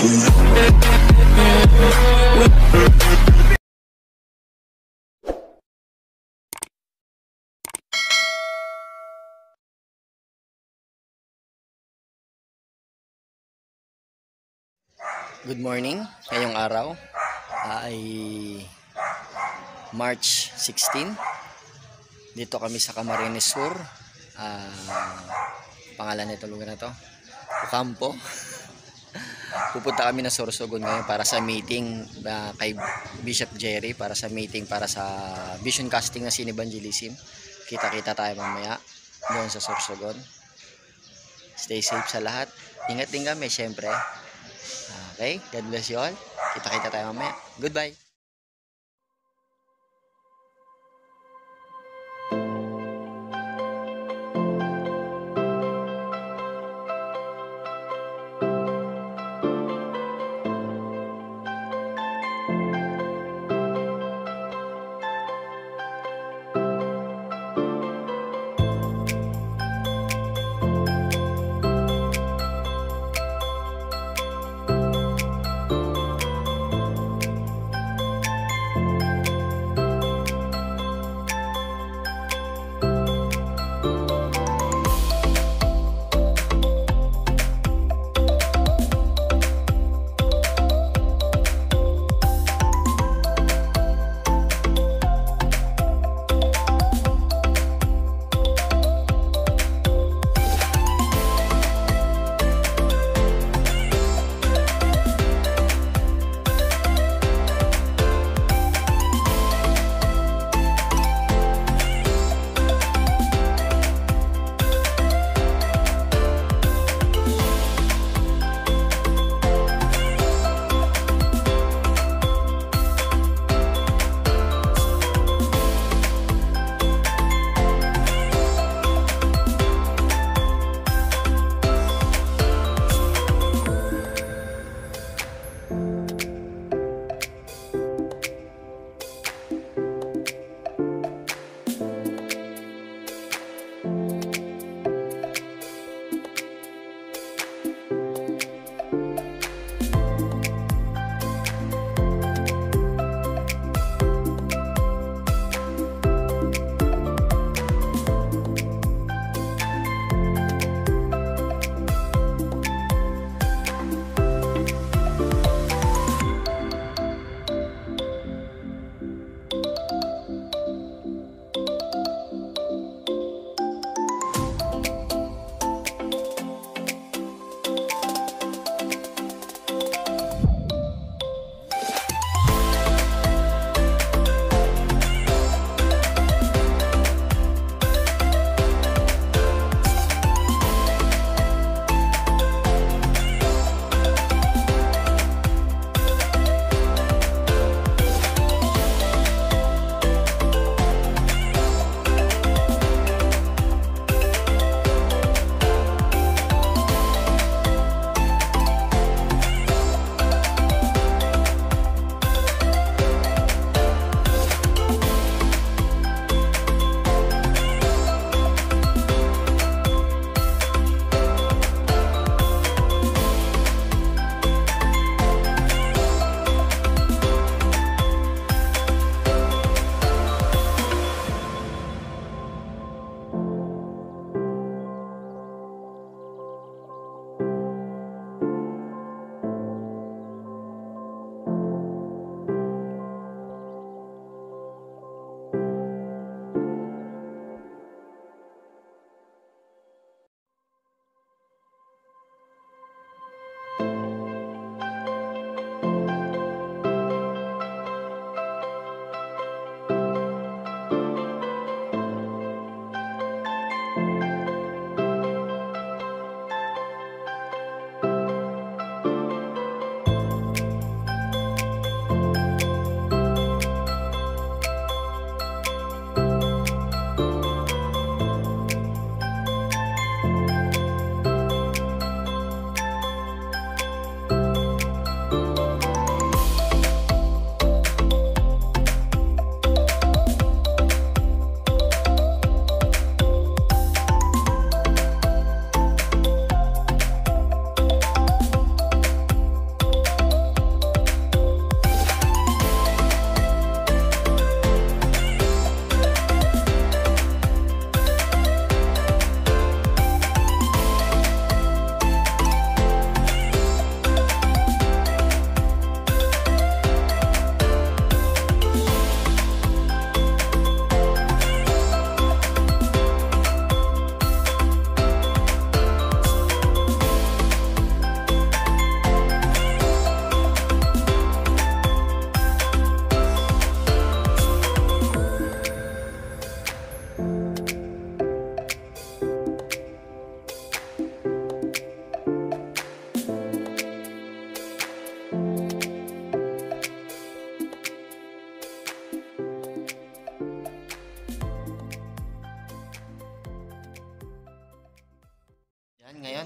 Good morning. Ngayong araw ay March 16. Dito kami sa Camarines Sur. Ah, pangalan nito lugar na to. Ocampo. Pupunta kami ng Sorsogon ngayon para sa meeting na kay Bishop Jerry para sa meeting para sa vision casting na Sin Evangelism. Kita-kita tayo mamaya doon sa Sorsogon. Stay safe sa lahat. Ingat din kami, syempre. Okay? God bless you all. Kita-kita tayo mamaya. Goodbye.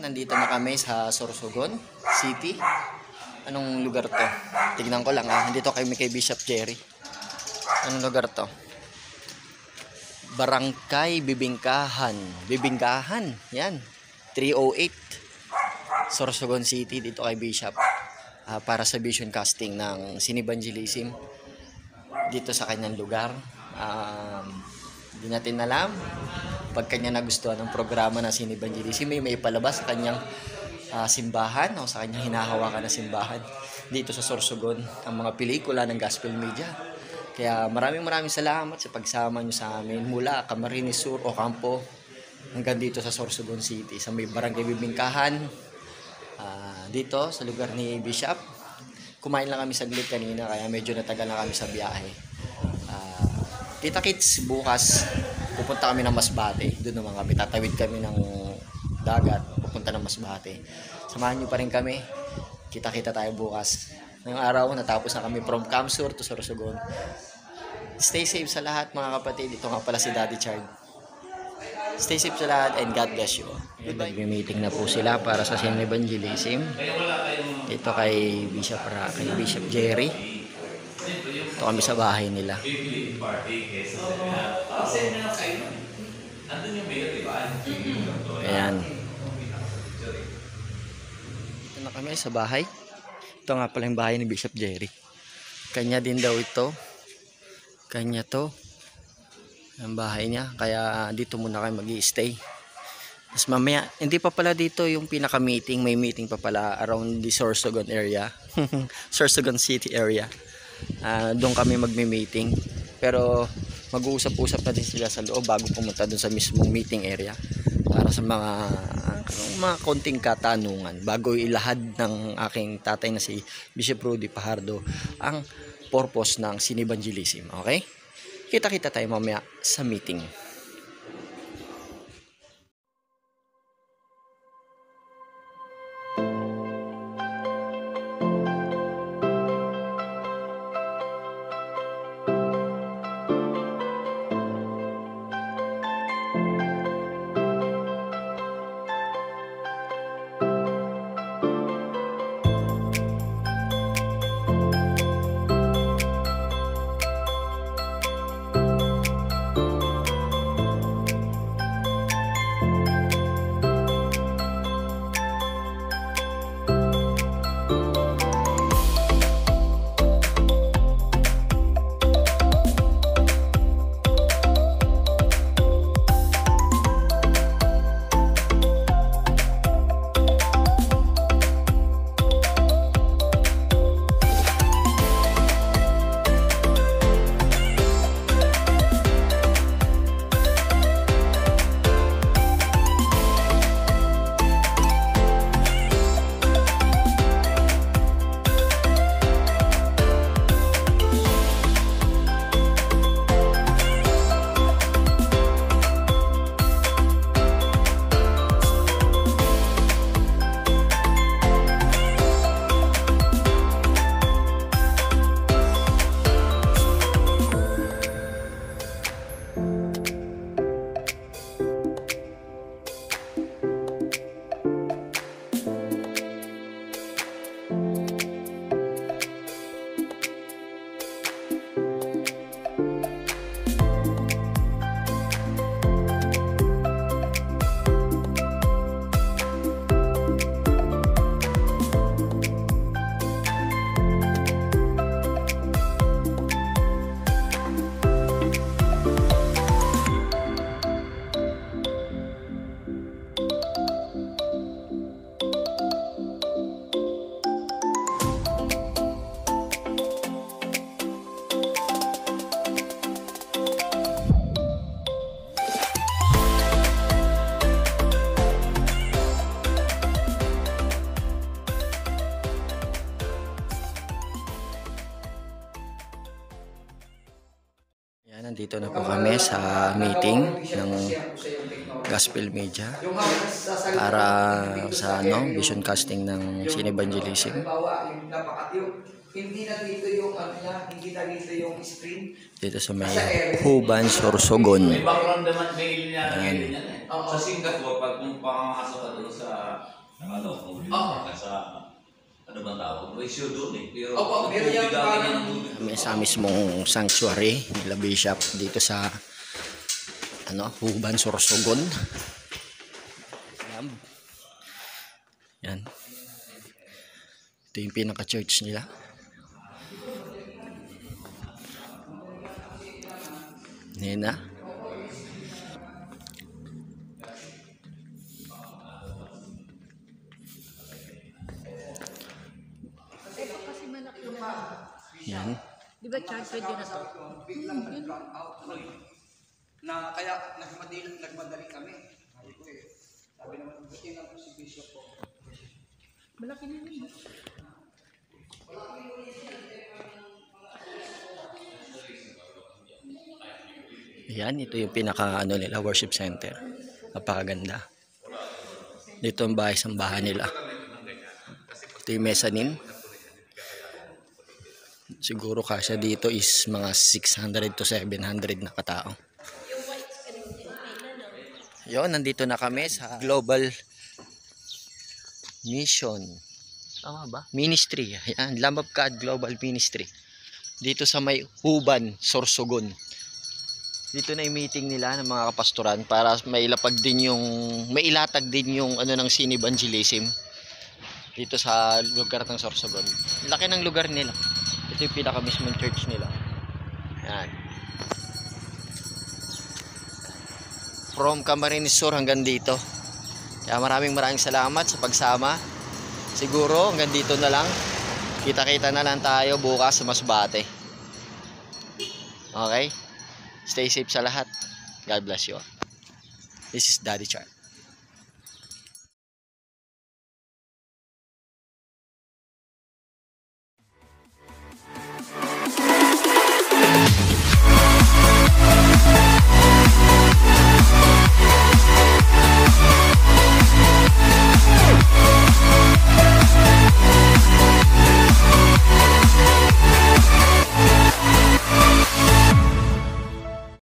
Nandito na kami sa Sorsogon City. Anong lugar to? Tignan ko lang ah. Nandito kami kay Bishop Jerry. Anong lugar to? Barangay Bibingkahan. Bibingkahan. Yan. 308. Sorsogon City dito kay Bishop. Ah, para sa vision casting ng Sinibangelism dito sa kanyang lugar. Um, hindi natin alam pag kanya nagustuhan ng programa na Sinibangelism may may palabas sa kanyang ah, simbahan o sa kanyang hinahawakan na simbahan dito sa Sorsogon ang mga pelikula ng gospel media. Kaya maraming maraming salamat sa pagsama nyo sa amin mula Camarines Sur o Campo hanggang dito sa Sorsogon City sa may barangay Bibingkahan Ah, dito sa lugar ni Bishop. Kumain lang kami saglit kanina kaya medyo natagal na kami sa biyahe. Ah, kita kits bukas pupunta kami ng Masbate. Doon naman kami tatawid kami ng dagat pupunta ng Masbate. Samahan niyo pa rin kami. Kita-kita tayo bukas. Ngayong araw natapos na kami from Camsur to Sorsogon. Stay safe sa lahat mga kapatid. Ito nga pala si Daddy Chard. Stay safe sa lahat and God bless you. Goodbye. Nagme-meeting na po sila para sa Sin Evangelism. Dito kay Bishop Ra, kay Bishop Jerry. Ito kami sa bahay nila. Ayan. Ito na kami sa bahay. Ito nga pala yung bahay ni Bishop Jerry. Kanya din daw ito. Kanya to ang bahay niya kaya dito muna kayo mag stay Tapos mamaya, hindi pa pala dito yung pinaka-meeting, may meeting pa pala around the Sorsogon area. Sorsogon City area. Ah, doon kami magme-meeting. Pero mag-uusap-usap na din sila sa loob bago pumunta doon sa mismong meeting area para sa mga mga konting katanungan bago ilahad ng aking tatay na si Bishop Rudy Pahardo ang purpose ng Sinibangelism. Okay? Kita-kita tayo mamaya sa meeting. Nandito na po kami sa meeting ng Gospel Media para sa ano, vision casting ng Sin Evangelism. Hindi na dito yung ano niya, hindi na dito yung screen. Dito sa may Huban, Sorsogon. May background naman. Sa Singapore, pag kung pangamasok ka doon sa, ano, sa, ano bang tawag? May show doon eh. Pero, Opo, meron yung parang-. May sa mismong sanctuary nila Bishop dito sa ano, Huban, Sorsogon. Yan. Yan. Ito yung pinaka-church nila. Yan na. Di ba charge pwede na to? Biglang nag-black out tuloy. Na kaya nagmadali, nagmadali kami. Sabi ko eh. Sabi naman, buti lang po si Bishop po. Malaki na yun. Yan, ito yung pinaka ano nila, worship center. Napakaganda. Dito ang bahay sambahan nila. Ito yung mezzanine. Siguro kasya dito is mga 600 to 700 na katao. Yon, nandito na kami sa Global Mission. Tama ba? Ministry. Ayan, Lamb of God Global Ministry. Dito sa may Huban, Sorsogon dito na yung meeting nila ng mga kapastoran para mailapag din yung mailatag din yung ano ng sin evangelism dito sa lugar ng Sorsogon. Laki ng lugar nila. Ito yung pinaka mismong church nila. Yan. From Camarines Sur hanggang dito. Kaya maraming maraming salamat sa pagsama. Siguro hanggang dito na lang. Kita-kita na lang tayo bukas sa Masbate. Okay? Stay safe sa lahat. God bless you. This is Daddy Char.